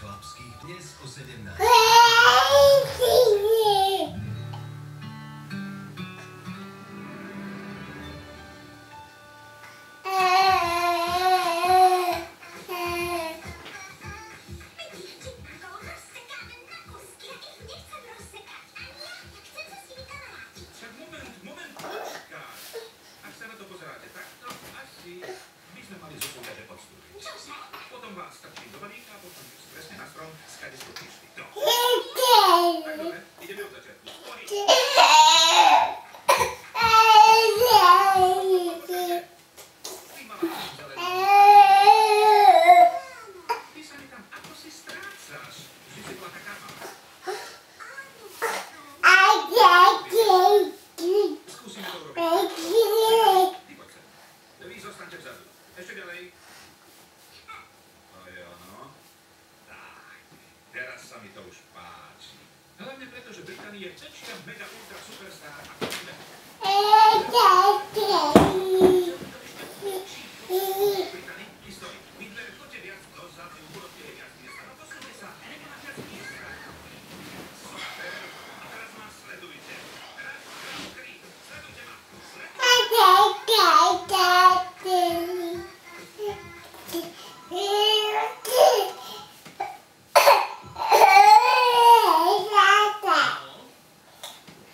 chlapských dnes o 17. zopúšťať podstúpiť. Potom vás strčím do balíka potom presne na strom, skade ste prišli. No. Tak dobre, ideme od začiatku. Spory. Ty malá zelenú. Ty sa mi tam ako teraz sa mi to už páči. Hlavne preto, že Británia je tretia mega ultra superstar a